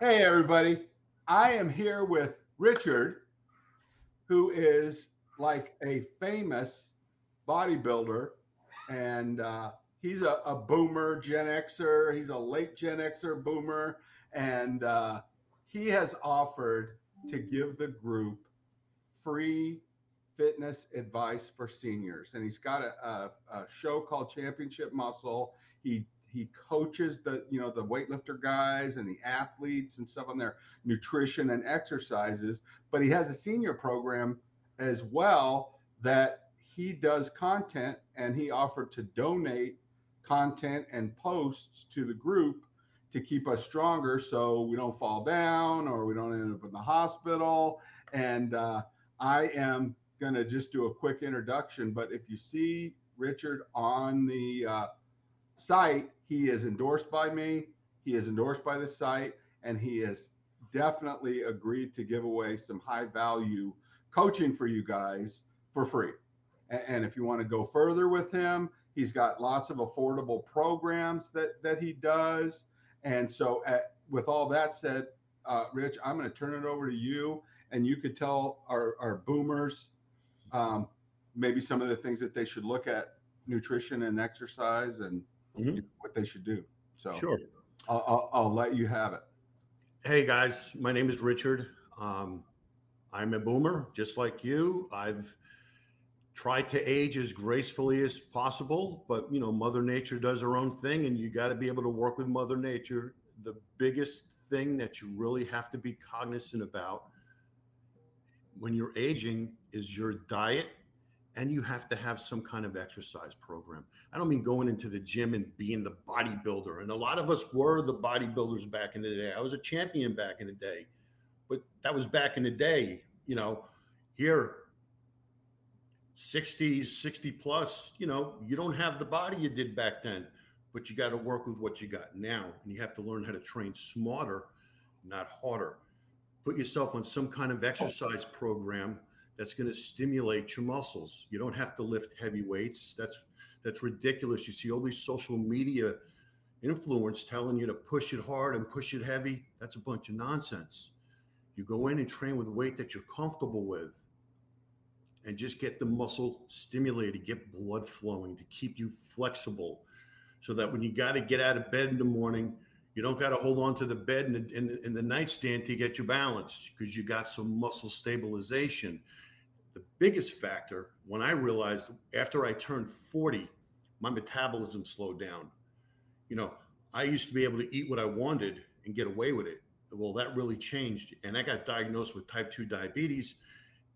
Hey, everybody. I am here with Richard, who is like a famous bodybuilder. And uh, he's a, a, boomer Gen Xer. He's a late Gen Xer boomer. And uh, he has offered to give the group free fitness advice for seniors. And he's got a, a, a show called Championship Muscle. He he coaches the you know the weightlifter guys and the athletes and stuff on their nutrition and exercises but he has a senior program as well that he does content and he offered to donate content and posts to the group to keep us stronger so we don't fall down or we don't end up in the hospital. And uh, i am going to just do a quick introduction but if you see richard on the uh, site, he is endorsed by me. He is endorsed by the site, and he has definitely agreed to give away some high value coaching for you guys for free. And, if you want to go further with him, he's got lots of affordable programs that that he does. And so, at, with all that said, uh, Rich, I'm going to turn it over to you, and you could tell our, our boomers um, maybe some of the things that they should look at nutrition and exercise and mm-hmm. what they should do. So sure, I'll, I'll, I'll, let you have it. Hey guys, my name is Richard. Um, I'm a boomer, just like you. I've tried to age as gracefully as possible, but you know, Mother Nature does her own thing, and you got to be able to work with Mother Nature. The biggest thing that you really have to be cognizant about when you're aging is your diet and you have to have some kind of exercise program. I don't mean going into the gym and being the bodybuilder. And a lot of us were the bodybuilders back in the day. I was a champion back in the day, but that was back in the day. You know, here, 60s, 60 plus, you know, you don't have the body you did back then, but you got to work with what you got now. And you have to learn how to train smarter, not harder. Put yourself on some kind of oh. exercise program that's going to stimulate your muscles. You don't have to lift heavy weights. That's that's ridiculous. You see all these social media influence telling you to push it hard and push it heavy. That's a bunch of nonsense. You go in and train with weight that you're comfortable with and just get the muscle stimulated, get blood flowing to keep you flexible so that when you got to get out of bed in the morning, you don't got to hold on to the bed and the, in the, in the nightstand to get your balance because you got some muscle stabilization. The biggest factor when I realized after I turned 40, my metabolism slowed down. You know, I used to be able to eat what I wanted and get away with it. Well, that really changed. And I got diagnosed with type 2 diabetes,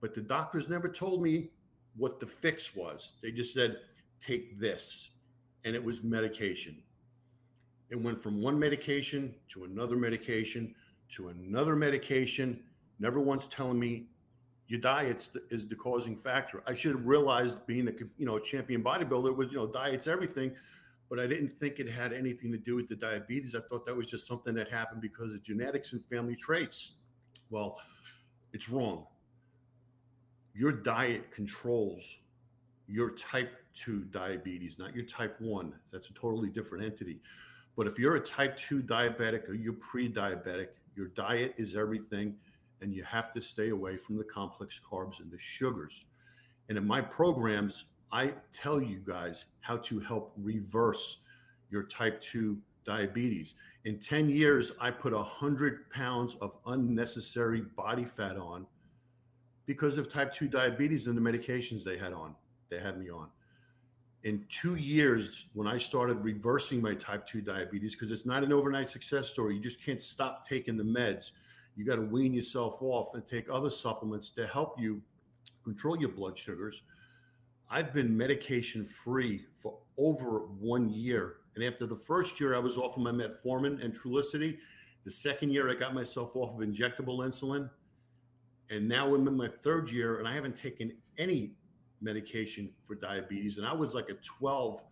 but the doctors never told me what the fix was. They just said, take this. And it was medication it went from one medication to another medication to another medication, never once telling me your diet is the causing factor. I should have realized being a you know champion bodybuilder was you know diet's everything, but I didn't think it had anything to do with the diabetes. I thought that was just something that happened because of genetics and family traits. Well, it's wrong. Your diet controls your type 2 diabetes, not your type 1. That's a totally different entity. But if you're a type 2 diabetic or you're pre diabetic, your diet is everything, and you have to stay away from the complex carbs and the sugars. And in my programs, I tell you guys how to help reverse your type 2 diabetes. In 10 years, I put 100 pounds of unnecessary body fat on because of type 2 diabetes and the medications they had on, they had me on in two years when I started reversing my type 2 diabetes, because it's not an overnight success story. You just can't stop taking the meds. You got to wean yourself off and take other supplements to help you control your blood sugars. I've been medication free for over one year. And after the first year, I was off of my metformin and Trulicity. The second year, I got myself off of injectable insulin. And now I'm in my third year, and I haven't taken any medication for diabetes, and I was like a 12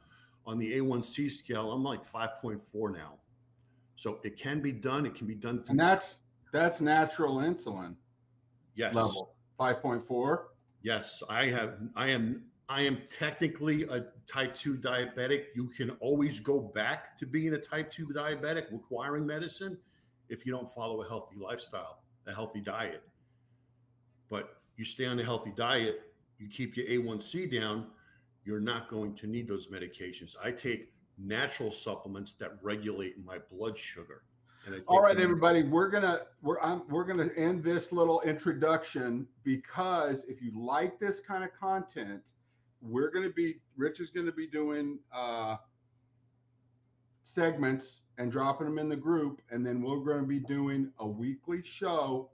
on the A1C scale. I'm like 5.4 now. So it can be done. It can be done. And that's that's natural insulin. Yes. Level 5.4. Yes, I have. I am. I am technically a type 2 diabetic. You can always go back to being a type 2 diabetic requiring medicine if you don't follow a healthy lifestyle, a healthy diet. But you stay on a healthy diet, you keep your A1C down, you're not going to need those medications. I take natural supplements that regulate my blood sugar. All right, everybody, we're gonna we're I'm, we're gonna end this little introduction because if you like this kind of content, we're gonna be Rich is gonna be doing uh, segments and dropping them in the group, and then we're going to be doing a weekly show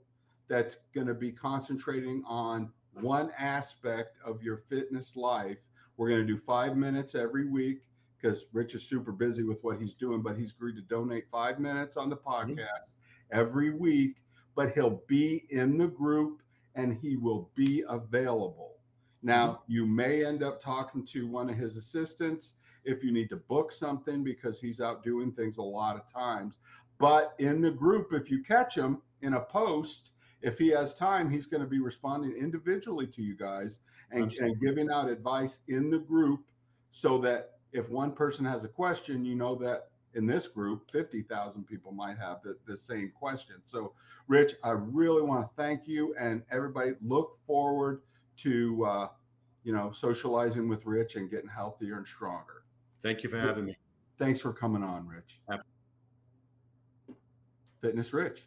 that's going to be concentrating on one aspect of your fitness life. We're going to do five minutes every week because Rich is super busy with what he's doing, but he's agreed to donate five minutes on the mm-hmm. podcast mm-hmm. every week. But he'll be in the group and he will be available. Now, mm-hmm. you may end up talking to one of his assistants if you need to book something because he's out doing things a lot of times. But in the group, if you catch him in a post, if he has time, he's going to be responding individually to you guys and, and giving out advice in the group so that if one person has a question, you know that in this group, 50,000 people might have the, the same question. So, Rich, I really want to thank you and everybody look forward to, uh, you know, socializing with Rich and getting healthier and stronger. Thank you for having me. Thanks for coming on, Rich. Fitness Rich.